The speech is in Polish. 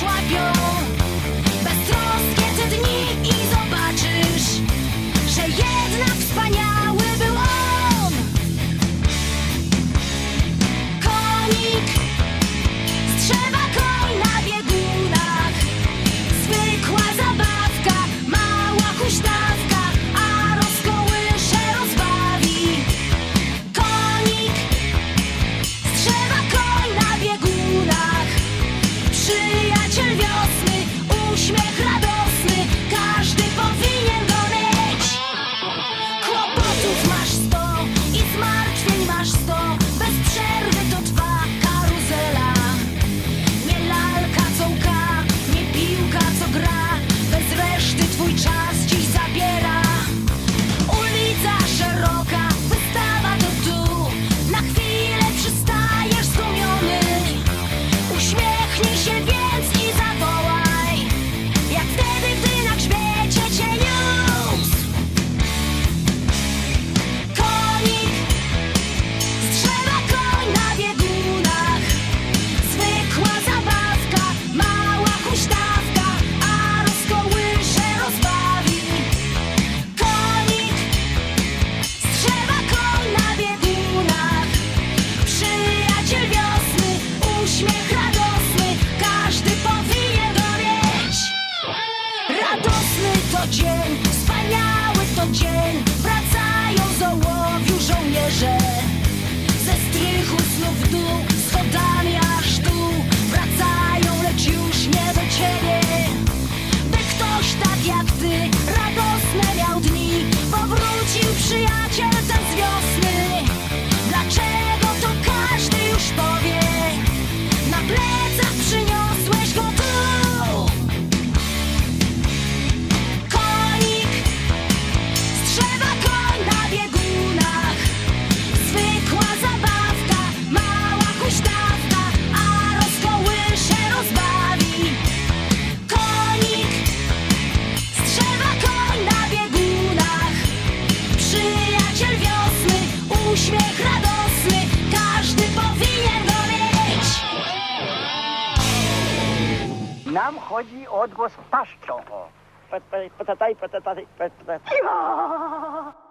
drop your dzień, wspaniały to dzień. Wracają z ołowiu żołnierze. Ze strychu znów w dół schodami tam chodzi odgłos paszczą. Patataj, patataj, patataj. Cicho!